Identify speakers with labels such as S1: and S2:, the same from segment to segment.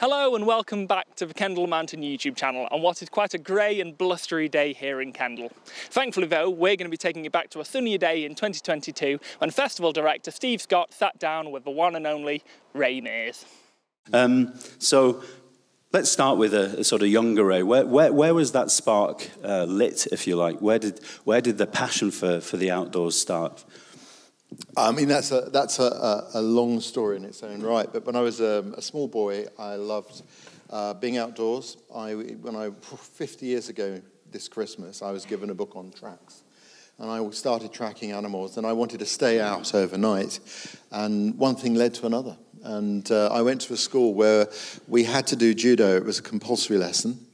S1: Hello and welcome back to the Kendal Mountain YouTube channel on what is quite a grey and blustery day here in Kendal. Thankfully though, we're going to be taking you back to a sunnier day in 2022 when festival director Steve Scott sat down with the one and only Ray Mears.
S2: Um, so let's start with a, a, sort of younger Ray. Where, where, where was that spark uh, lit, if you like? Where did, where did the passion for, for the outdoors start?
S3: I mean, that's a, that's a, a, long story in its own right. But when I was a, a small boy, I loved uh, being outdoors. I, when I, 50 years ago this Christmas, I was given a book on tracks. And I started tracking animals, and I wanted to stay out overnight. And one thing led to another. And uh, I went to a school where we had to do judo. It was a compulsory lesson.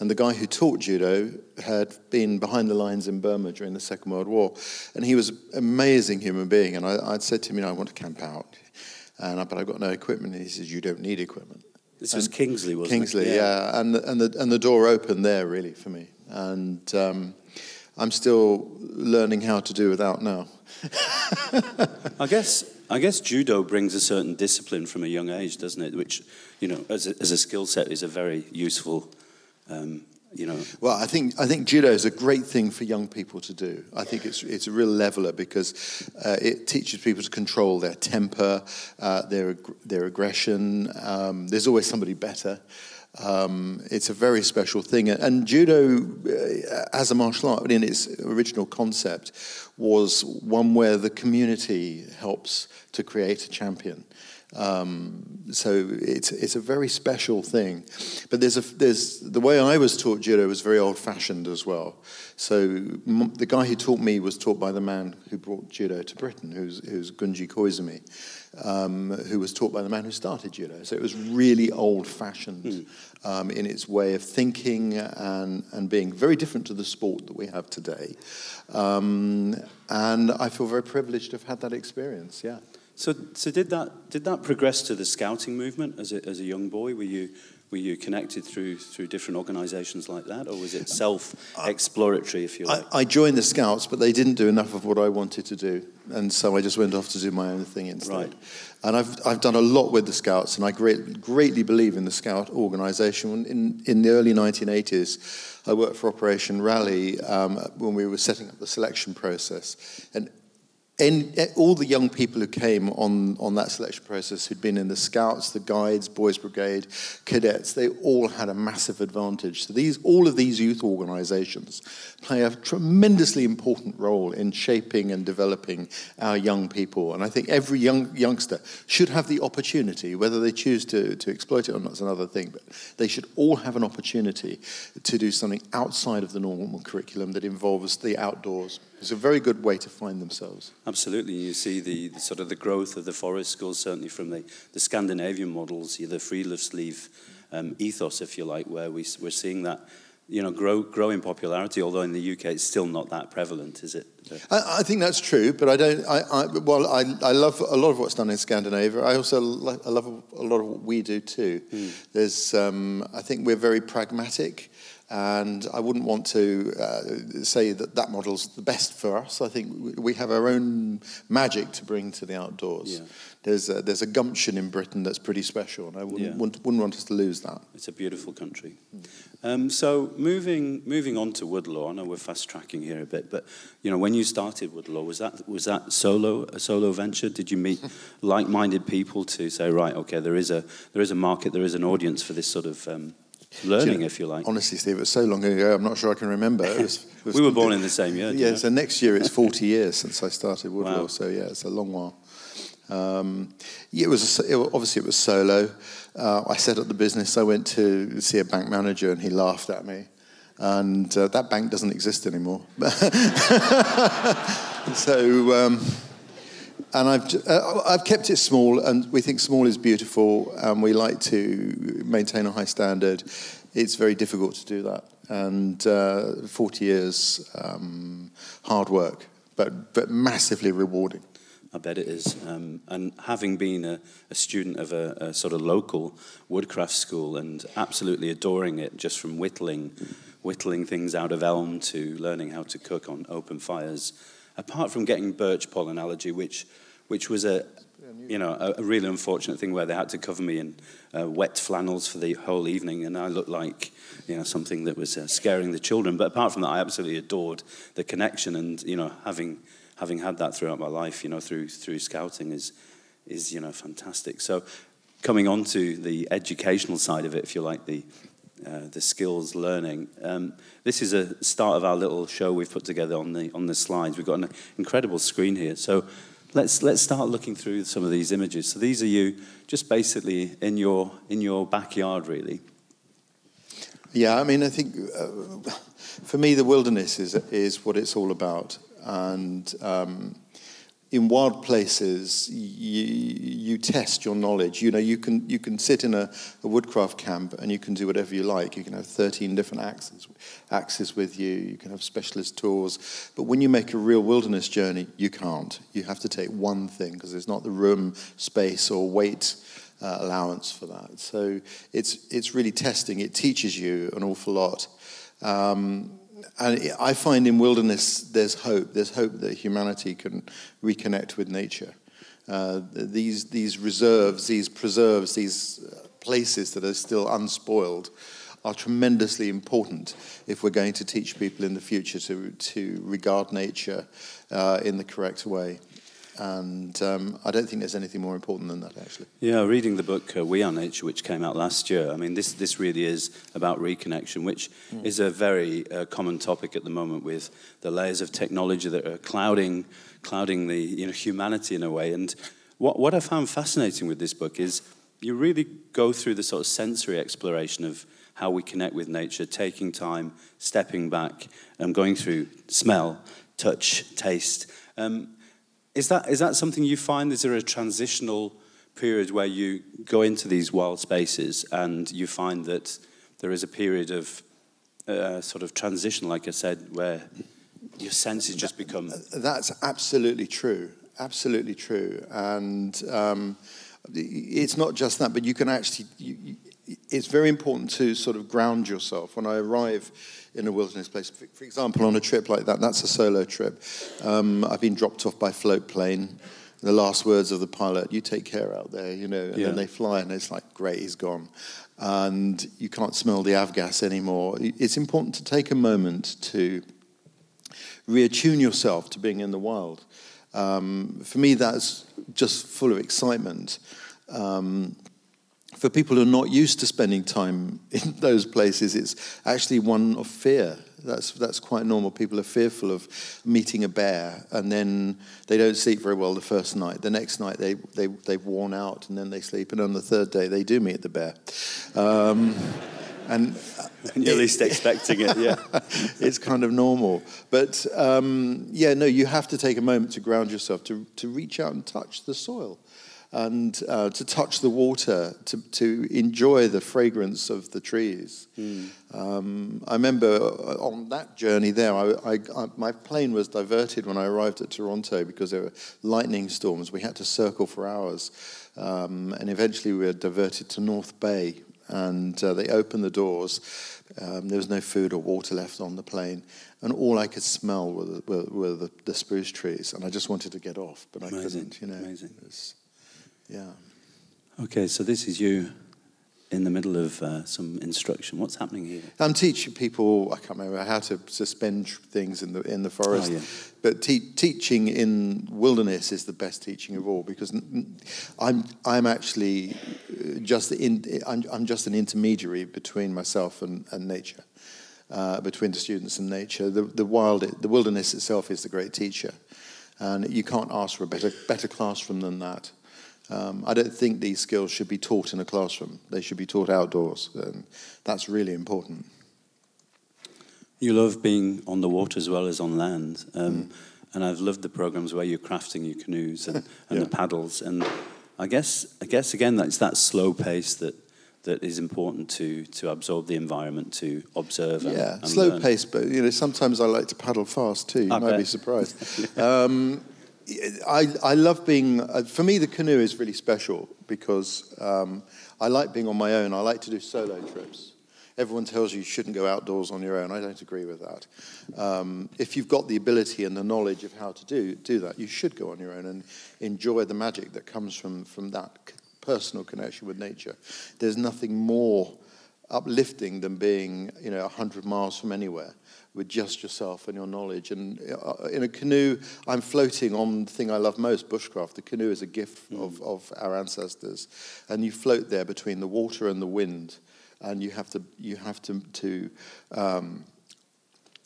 S3: And the guy who taught judo had been behind the lines in Burma during the Second World War. And he was an amazing human being. And I, would said to him, you know, I want to camp out. And I, but I've got no equipment. And he says, you don't need equipment.
S2: This was Kingsley, wasn't
S3: Kingsley, it? Kingsley, yeah. yeah. And, and, the, and the door opened there, really, for me. And um, I'm still learning how to do without now.
S2: I guess I guess judo brings a certain discipline from a young age, doesn't it? Which, you know, as a, as a skill set is a very useful um, you know.
S3: Well, I think I think judo is a great thing for young people to do. I think it's it's a real leveler because uh, it teaches people to control their temper, uh, their their aggression. Um, there's always somebody better. Um, it's a very special thing, and judo, uh, as a martial art, in its original concept, was one where the community helps to create a champion. Um, so it's it's a very special thing, but there's a there's the way I was taught judo was very old fashioned as well. So m- the guy who taught me was taught by the man who brought judo to Britain, who's who's Gunji Koizumi, um, who was taught by the man who started judo. So it was really old fashioned mm. um, in its way of thinking and and being very different to the sport that we have today. Um, and I feel very privileged to have had that experience. Yeah.
S2: So, so did that did that progress to the scouting movement as a, as a young boy? Were you were you connected through through different organisations like that, or was it self exploratory? If you like,
S3: I, I, joined the Scouts, but they didn't do enough of what I wanted to do, and so I just went off to do my own thing instead. Right. And I've I've done a lot with the Scouts, and I great, greatly believe in the Scout organisation. In in the early 1980s, I worked for Operation Raleigh um, when we were setting up the selection process, and eh, all the young people who came on, on that selection process who'd been in the scouts, the guides, boys brigade, cadets, they all had a massive advantage. So these, all of these youth organizations play a tremendously important role in shaping and developing our young people. And I think every young youngster should have the opportunity, whether they choose to, to exploit it or not is another thing, but they should all have an opportunity to do something outside of the normal curriculum that involves the outdoors. It's a very good way to find themselves.
S2: Absolutely. You see the, the sort of the growth of the forest schools, certainly from the, the Scandinavian models, the friluftsliv um, ethos, if you like, where we, we're seeing that you know, grow, grow in popularity, although in the UK it's still not that prevalent, is it?
S3: I, I think that's true, but I don't. I, I, well, I, I love a lot of what's done in Scandinavia. I also lo- I love a lot of what we do too. Mm. There's, um, I think we're very pragmatic. And I wouldn't want to uh, say that that model's the best for us. I think we have our own magic to bring to the outdoors. Yeah. There's, a, there's a gumption in Britain that's pretty special, and I wouldn't, yeah. wouldn't, wouldn't want us to lose that.
S2: It's a beautiful country. Mm. Um, so moving, moving on to Woodlore, I know we're fast tracking here a bit, but you know, when you started Woodlore, was that, was that solo, a solo venture? Did you meet like-minded people to say, right, okay, there is a, there is a market, there is an audience for this sort of um, learning, you know, if you like.
S3: Honestly, Steve, it was so long ago, I'm not sure I can remember. It was,
S2: it was we were born in the same year.
S3: Yeah, so next year it's 40 years since I started Woodlore, wow. so yeah, it's a long while. Um, yeah, it was it, obviously it was solo. Uh, I set up the business. I went to see a bank manager, and he laughed at me. And uh, that bank doesn't exist anymore. so, um, and I've uh, I've kept it small, and we think small is beautiful, and we like to maintain a high standard. It's very difficult to do that, and uh, 40 years um, hard work, but but massively rewarding.
S2: I bet it is. Um, and having been a, a student of a, a, sort of local woodcraft school and absolutely adoring it, just from whittling, whittling things out of elm to learning how to cook on open fires, apart from getting birch pollen allergy, which, which was a you know, a, a, really unfortunate thing where they had to cover me in uh, wet flannels for the whole evening, and I looked like, you know, something that was uh, scaring the children. But apart from that, I absolutely adored the connection, and you know, having having had that throughout my life, you know, through through scouting is is you know fantastic. So, coming on to the educational side of it, if you like, the uh, the skills learning. Um, this is a start of our little show we've put together on the on the slides. We've got an incredible screen here. So let's let's start looking through some of these images. So these are you just basically in your in your backyard, really.
S3: Yeah, I mean, I think uh, for me the wilderness is is what it's all about, and. Um, in wild places, you, you test your knowledge. You know, you can, you can sit in a, a, woodcraft camp and you can do whatever you like. You can have 13 different axes, axes with you. You can have specialist tools. But when you make a real wilderness journey, you can't. You have to take one thing because there's not the room, space, or weight uh, allowance for that. So it's, it's really testing. It teaches you an awful lot. Um, and I find in wilderness there's hope. There's hope that humanity can reconnect with nature. Uh, these, these reserves, these preserves, these places that are still unspoiled are tremendously important if we're going to teach people in the future to, to regard nature uh, in the correct way. And um, I don't think there's anything more important than that, actually.
S2: Yeah, reading the book uh, We Are Nature, which came out last year, I mean, this, this really is about reconnection, which mm. is a very uh, common topic at the moment with the layers of technology that are clouding, clouding the you know, humanity in a way. And what, what I found fascinating with this book is you really go through the sort of sensory exploration of how we connect with nature, taking time, stepping back, and going through smell, touch, taste. Um, is that, is that something you find? Is there a transitional period where you go into these wild spaces and you find that there is a period of uh, sort of transition, like I said, where your senses just become.
S3: That's absolutely true. Absolutely true. And um, it's not just that, but you can actually. You, it's very important to sort of ground yourself. When I arrive in a wilderness place. For, example, on a trip like that, that's a solo trip. Um, I've been dropped off by float plane. The last words of the pilot, you take care out there, you know, and yeah. then they fly and it's like, great, he's gone. And you can't smell the avgas anymore. It's important to take a moment to reattune yourself to being in the wild. Um, for me, that's just full of excitement. Um, for people who are not used to spending time in those places, it's actually one of fear. That's, that's quite normal. People are fearful of meeting a bear, and then they don't sleep very well the first night. The next night, they, they, they've worn out, and then they sleep. And on the third day, they do meet the bear. Um, and
S2: you're least expecting it, yeah.
S3: it's kind of normal. But um, yeah, no, you have to take a moment to ground yourself, to, to reach out and touch the soil and uh, to touch the water, to, to enjoy the fragrance of the trees. Mm. Um, I remember uh, on that journey there, I, I, I, my plane was diverted when I arrived at Toronto because there were lightning storms. We had to circle for hours. Um, and eventually we were diverted to North Bay. And uh, they opened the doors. Um, there was no food or water left on the plane. And all I could smell were the, were, were the, the spruce trees. And I just wanted to get off, but Amazing. I couldn't. You know,
S2: Amazing.
S3: Was, yeah.
S2: Okay, so this is you in the middle of uh, some instruction. What's happening here?
S3: I'm teaching people. I can't remember how to suspend things in the in the forest. Oh, yeah. But te- teaching in wilderness is the best teaching of all because I'm I'm actually uh, just in, I'm, I'm just an intermediary between myself and, and nature, uh, between the students and nature. The the wild the wilderness itself is the great teacher, and you can't ask for a better better classroom than that. Um, I don't think these skills should be taught in a classroom. They should be taught outdoors, and that's really important.
S2: You love being on the water as well as on land, um, mm. and I've loved the programs where you're crafting your canoes and, and yeah. the paddles. And I guess, I guess again, that's that slow pace that that is important to to absorb the environment, to observe. And,
S3: yeah, and slow learn. pace, but you know sometimes I like to paddle fast too. You I might bet. be surprised. um, I, I love being, uh, for me, the canoe is really special because um, I like being on my own. I like to do solo trips. everyone tells you you shouldn't go outdoors on your own. I don't agree with that. Um, if you've got the ability and the knowledge of how to do do that, you should go on your own and enjoy the magic that comes from from that personal connection with nature. There's nothing more uplifting than being, you know, 100 miles from anywhere with just yourself and your knowledge. And uh, in a canoe, I'm floating on the thing I love most, bushcraft. The canoe is a gift mm. of, of our ancestors. And you float there between the water and the wind. And you have to, you have to, to um,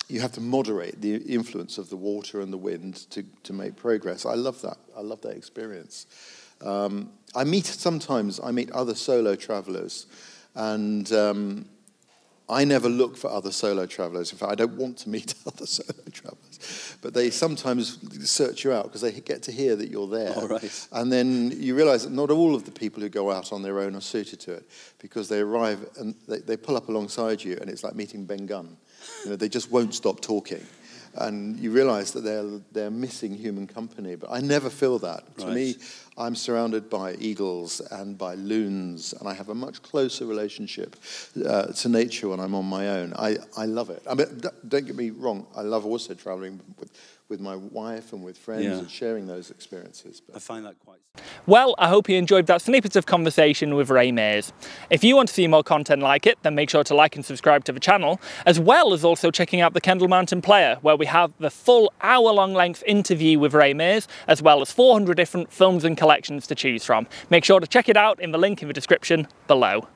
S3: you have to moderate the influence of the water and the wind to, to make progress. I love that. I love that experience. Um, I meet sometimes, I meet other solo travelers and um, I never look for other solo travelers. In fact, I don't want to meet other solo travelers. But they sometimes search you out because they get to hear that you're there.
S2: right.
S3: And then you realize that not all of the people who go out on their own are suited to it because they arrive and they, they pull up alongside you and it's like meeting Ben Gunn. You know, they just won't stop talking and you realize that they're, they're missing human company. But I never feel that. Right. To me, I'm surrounded by eagles and by loons, and I have a much closer relationship uh, to nature when I'm on my own. I, I love it. I mean, don't get me wrong, I love also traveling with with my wife and with friends yeah. and sharing those experiences.
S2: But I find that quite...
S1: Well, I hope you enjoyed that snippet of conversation with Ray Mears. If you want to see more content like it, then make sure to like and subscribe to the channel, as well as also checking out the Kendal Mountain Player, where we have the full hour-long length interview with Ray Mears, as well as 400 different films and collections to choose from. Make sure to check it out in the link in the description below.